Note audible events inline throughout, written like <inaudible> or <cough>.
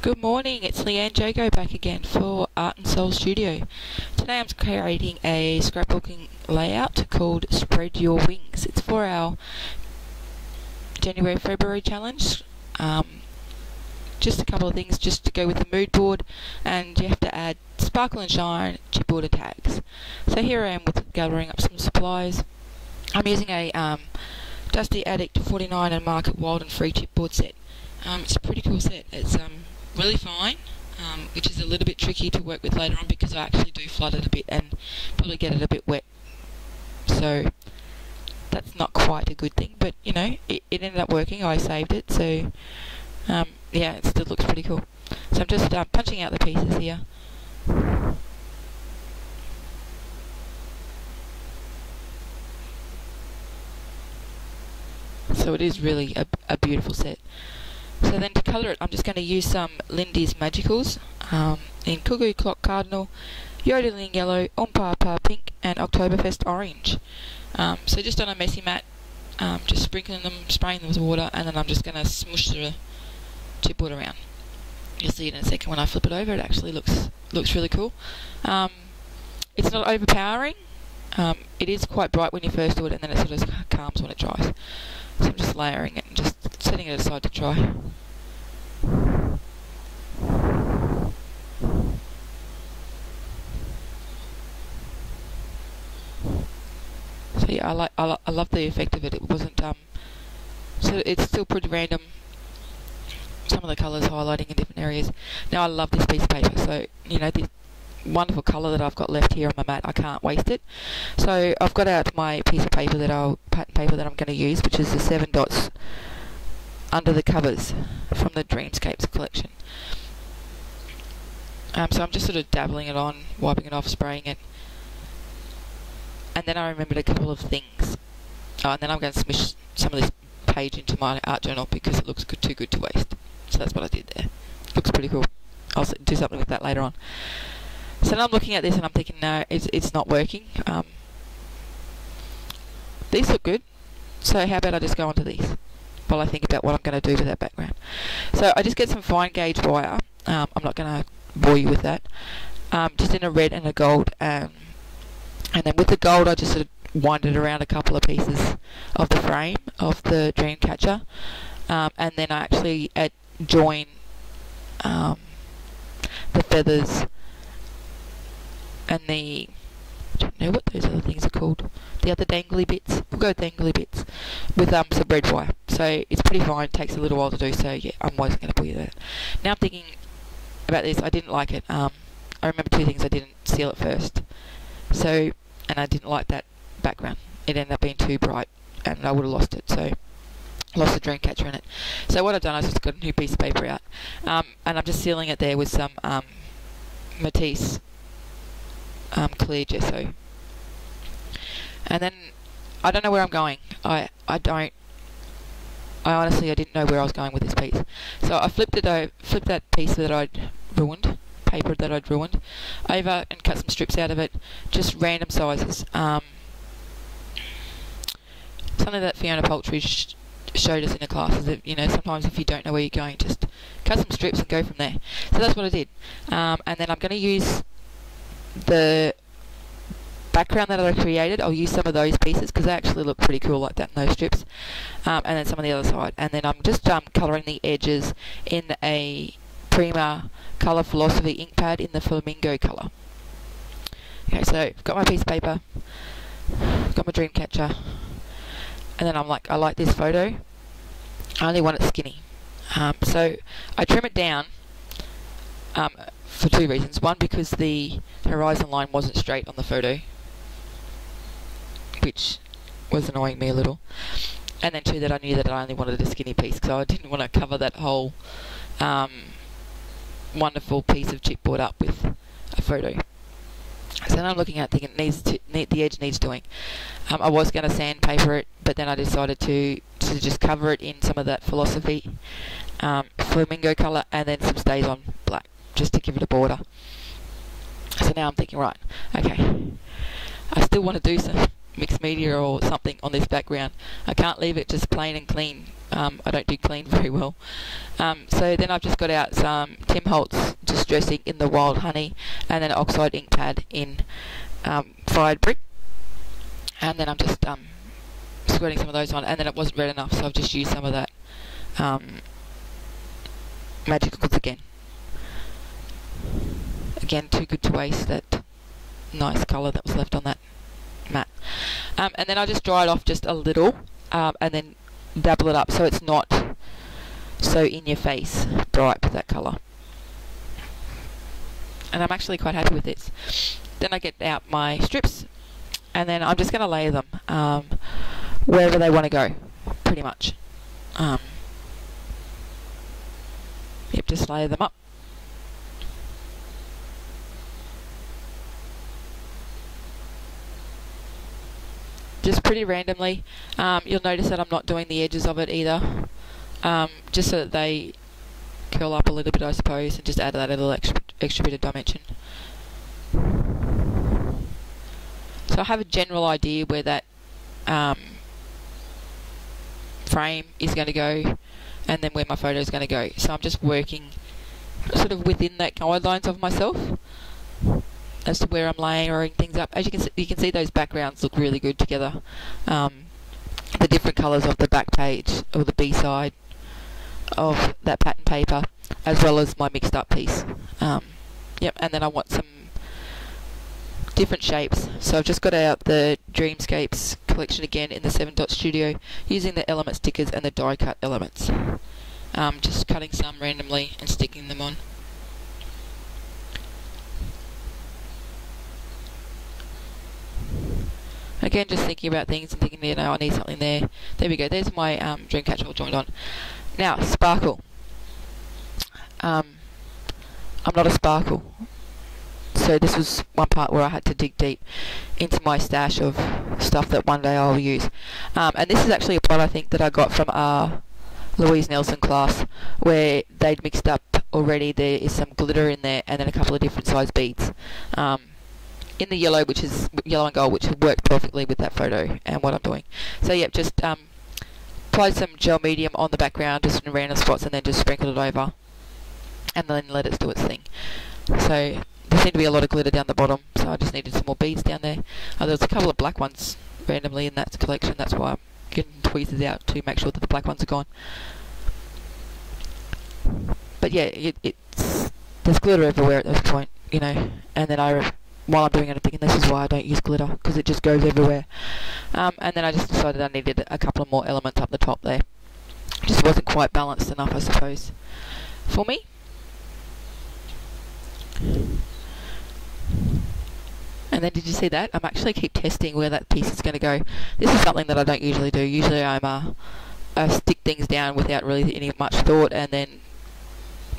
Good morning, it's Leanne Jago back again for Art and Soul Studio. Today I'm creating a scrapbooking layout called Spread Your Wings. It's for our January February challenge. Um, just a couple of things just to go with the mood board and you have to add sparkle and shine chipboard and tags. So here I am with gathering up some supplies. I'm using a um, Dusty Attic 49 and Market Wild and Free chipboard set. Um, it's a pretty cool set. It's um, really fine, um, which is a little bit tricky to work with later on because I actually do flood it a bit and probably get it a bit wet. So that's not quite a good thing, but you know, it, it ended up working. I saved it, so um, yeah, it still looks pretty cool. So I'm just uh, punching out the pieces here. So it is really a, a beautiful set. So then to colour it, I'm just going to use some Lindy's Magicals um, in Cuckoo Clock Cardinal, Yodeling Yellow, Oom Pah Pah Pink, and Oktoberfest Orange. Um, so just on a messy mat, um, just sprinkling them, spraying them with water, and then I'm just going to smush the chipboard around. You'll see it in a second when I flip it over. It actually looks looks really cool. Um, it's not overpowering. Um, it is quite bright when you first do it, and then it sort of calms when it dries. So I'm just layering it setting it aside to try. So yeah, I like I, I love the effect of it. It wasn't um, so it's still pretty random. Some of the colours highlighting in different areas. Now I love this piece of paper. So you know this wonderful colour that I've got left here on my mat. I can't waste it. So I've got out my piece of paper that I'll pattern paper that I'm going to use, which is the seven dots under the covers from the Dreamscapes collection. Um, so I'm just sort of dabbling it on, wiping it off, spraying it. And then I remembered a couple of things. Oh, and then I'm going to smush some of this page into my art journal because it looks good, too good to waste. So that's what I did there. Looks pretty cool. I'll do something with that later on. So now I'm looking at this and I'm thinking, no, it's, it's not working. Um, these look good. So how about I just go on to these while I think about what I'm going to do to that background. So I just get some fine gauge wire. Um, I'm not going to bore you with that. Um, just in a red and a gold. Um, and then with the gold I just sort of wind it around a couple of pieces of the frame of the dream catcher. Um, and then I actually join um, the feathers and the don't know what those other things are called. The other dangly bits. We'll go dangly bits with um some red wire. So it's pretty fine. It takes a little while to do. So yeah, I'm always going to put you that. Now I'm thinking about this. I didn't like it. Um, I remember two things. I didn't seal it first. So and I didn't like that background. It ended up being too bright, and I would have lost it. So lost the dream catcher in it. So what I've done is just got a new piece of paper out, um, and I'm just sealing it there with some um, Matisse um, clear gesso. And then I don't know where I'm going. I I don't. I honestly I didn't know where I was going with this piece. So I flipped it over, flipped that piece that I'd ruined, paper that I'd ruined, over and cut some strips out of it, just random sizes. Um, something that Fiona Poultry showed us in the class is that you know sometimes if you don't know where you're going, just cut some strips and go from there. So that's what I did. Um, and then I'm going to use the background that I created, I'll use some of those pieces because they actually look pretty cool like that in those strips. Um, and then some on the other side. And then I'm just um, colouring the edges in a Prima Colour Philosophy ink pad in the Flamingo colour. Okay, so I've got my piece of paper, got my dream catcher, and then I'm like, I like this photo. I only want it skinny. Um, so I trim it down um, for two reasons. One, because the horizon line wasn't straight on the photo, which was annoying me a little. And then two, that I knew that I only wanted a skinny piece, so I didn't want to cover that whole um, wonderful piece of chipboard up with a photo. So now I'm looking at thinking it needs to, need, the edge needs doing. Um, I was going to sandpaper it, but then I decided to to just cover it in some of that philosophy um, flamingo colour and then some Stazon black just to give it a border. So now I'm thinking, right, okay, I still want to do some mixed media or something on this background. I can't leave it just plain and clean. Um, I don't do clean <laughs> very well. Um, so then I've just got out some Tim Holtz Distress ink in the Wild Honey and then Oxide ink pad in um, Fired Brick. And then I'm just um, squirting some of those on and then it wasn't red enough so I've just used some of that um, Magicals again. Again, too good to waste that nice colour that was left on that mat. Um, and then I just dry it off just a little um, and then dabble it up so it's not so in your face bright that colour. And I'm actually quite happy with this. Then I get out my strips and then I'm just going to lay them um, wherever they want to go, pretty much. Um, yep, just lay them up. Just pretty randomly. Um, you'll notice that I'm not doing the edges of it either, um, just so that they curl up a little bit, I suppose, and just add that little extra, extra bit of dimension. So I have a general idea where that um, frame is going to go, and then where my photo is going to go. So I'm just working sort of within that guidelines of myself as to where I'm layering things up. As you can see, you can see those backgrounds look really good together. Um, the different colours of the back page or the B side of that pattern paper, as well as my mixed up piece. Um, yep, and then I want some different shapes. So I've just got out the Dreamscapes collection again in the 7 Dot Studio using the element stickers and the die cut elements. Um, just cutting some randomly and sticking them on. Again, just thinking about things and thinking, you know, I need something there. There we go. There's my um, Dreamcatcher all joined on. Now, sparkle. Um, I'm not a sparkle. So this was one part where I had to dig deep into my stash of stuff that one day I'll use. Um, and this is actually a plot I think that I got from our Louise Nelson class where they'd mixed up already. There is some glitter in there and then a couple of different size beads. Um, in the yellow, which is yellow and gold, which works perfectly with that photo and what I'm doing. So yeah, just um, apply some gel medium on the background, just in random spots, and then just sprinkle it over, and then let it do its thing. So there seemed to be a lot of glitter down the bottom, so I just needed some more beads down there. Uh, there was a couple of black ones randomly in that collection, that's why I'm getting tweezers out to make sure that the black ones are gone. But yeah, it, it's there's glitter everywhere at this point, you know, and then I while I'm doing anything, and this is why I don't use glitter, because it just goes everywhere. Um, and then I just decided I needed a couple of more elements up the top there. Just wasn't quite balanced enough, I suppose, for me. And then did you see that? I'm actually keep testing where that piece is going to go. This is something that I don't usually do. Usually I'm uh, I stick things down without really any much thought and then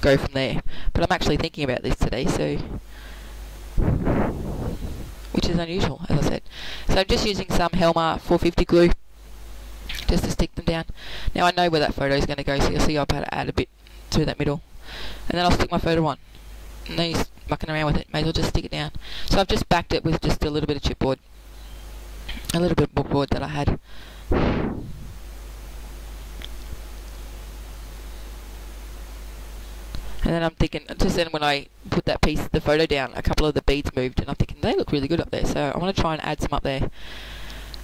go from there. But I'm actually thinking about this today, so which is unusual, as I said. So I'm just using some Helmar 450 glue just to stick them down. Now I know where that photo is going to go, so you'll see I'll add a bit to that middle. And then I'll stick my photo on. No use mucking around with it, may as well just stick it down. So I've just backed it with just a little bit of chipboard. A little bit of board that I had. And then I'm thinking, just then when I put that piece, the photo down, a couple of the beads moved, and I'm thinking they look really good up there, so I want to try and add some up there.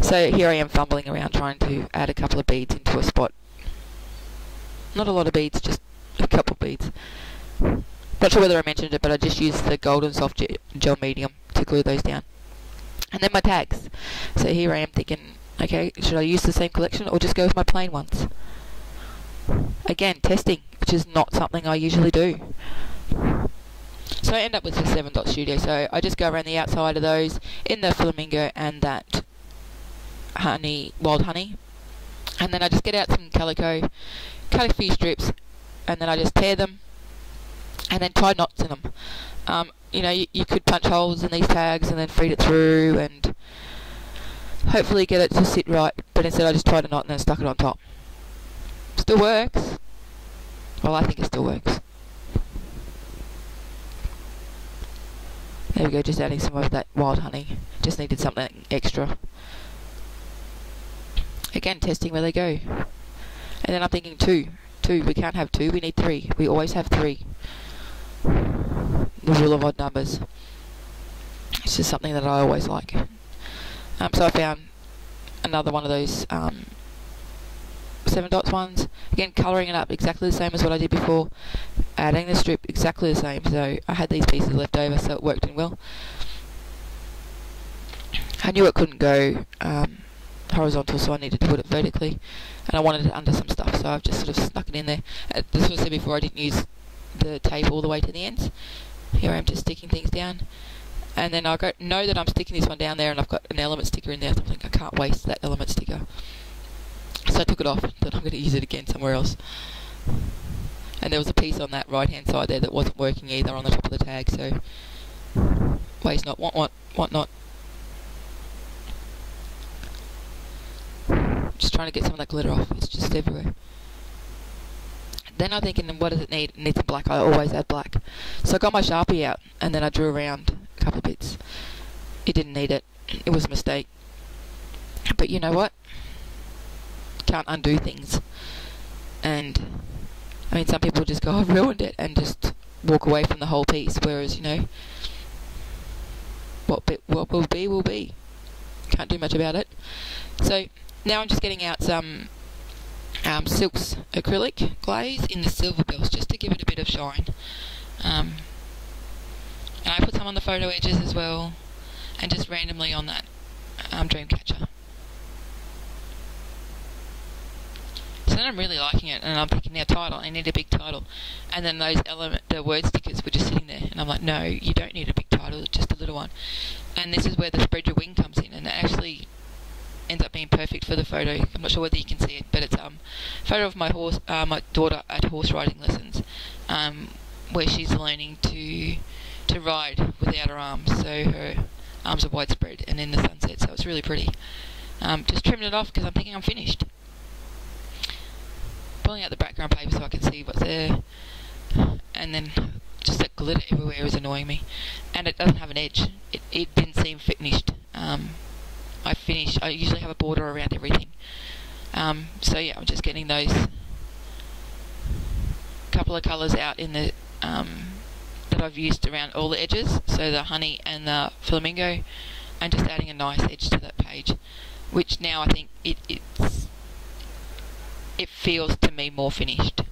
So here I am fumbling around trying to add a couple of beads into a spot. Not a lot of beads, just a couple of beads. Not sure whether I mentioned it, but I just used the golden soft gel medium to glue those down. And then my tags. So here I am thinking, okay, should I use the same collection or just go with my plain ones? Again, testing, which is not something I usually do. So I end up with the 7 dot studio. So I just go around the outside of those in the flamingo and that honey, wild honey. And then I just get out some calico, cut a few strips, and then I just tear them and then tie knots in them. Um, you know, you, you could punch holes in these tags and then feed it through and hopefully get it to sit right. But instead I just tied a knot and then stuck it on top. Still works. Well, I think it still works. There we go, just adding some of that wild honey. Just needed something extra. Again, testing where they go. And then I'm thinking two. Two. We can't have two. We need three. We always have three. The rule of odd numbers. It's just something that I always like. Um, so I found another one of those um, seven dots ones. Again, colouring it up exactly the same as what I did before. Adding the strip exactly the same. So I had these pieces left over, so it worked in well. I knew it couldn't go um, horizontal, so I needed to put it vertically, and I wanted it under some stuff, so I've just sort of snuck it in there. This was said before, I didn't use the tape all the way to the ends. Here I am just sticking things down. And then I go, know that I'm sticking this one down there and I've got an element sticker in there, so I'm I can't waste that element sticker. It off, but I'm going to use it again somewhere else. And there was a piece on that right hand side there that wasn't working either on the top of the tag, so waste not, want, want, want not. Just trying to get some of that glitter off, it's just everywhere. Then I'm thinking, what does it need? It needs some black. I always add black. So I got my Sharpie out, and then I drew around a couple of bits. It didn't need it. It was a mistake. But you know what? Can't undo things. And, I mean, some people just go, <laughs> I've ruined it, and just walk away from the whole piece. Whereas, you know, what, be, what will be, will be. Can't do much about it. So, now I'm just getting out some um, Silks acrylic glaze in the silver bells just to give it a bit of shine. Um, and I put some on the photo edges as well and just randomly on that um, Dreamcatcher. So then I'm really liking it and I'm thinking now title, I need a big title. And then those element, the word stickers were just sitting there and I'm like, no, you don't need a big title, just a little one. And this is where the spread your wing comes in and it actually ends up being perfect for the photo. I'm not sure whether you can see it, but it's um photo of my horse, uh, my daughter at horse riding lessons, um, where she's learning to to ride without her arms, so her arms are widespread and in the sunset, so it's really pretty. Um, just trimmed it off because I'm thinking I'm finished. Pulling out the background paper so I can see what's there, and then just that glitter everywhere is annoying me, and it doesn't have an edge. It it didn't seem finished. Um, I finish, I usually have a border around everything. Um, so yeah, I'm just getting those couple of colours out in the um, that I've used around all the edges, so the honey and the flamingo, and just adding a nice edge to that page, which now I think it it's it feels to me more finished.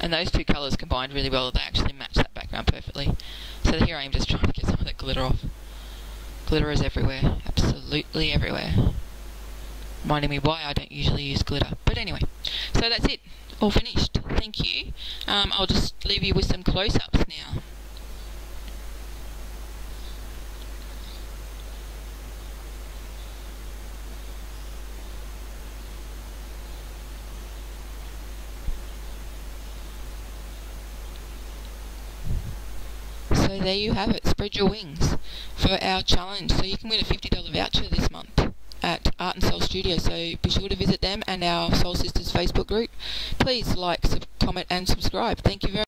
And those two colours combined really well, they actually match that background perfectly. So here I am just trying to get some of that glitter off. Glitter is everywhere, absolutely everywhere. Reminding me why I don't usually use glitter. But anyway, so that's it, all finished. Thank you. Um, I'll just leave you with some close-ups now. So there you have it. Spread your wings for our challenge. So you can win a $50 voucher this month at Art and Soul Studio. So be sure to visit them and our Soul Sisters Facebook group. Please like, comment and subscribe. Thank you very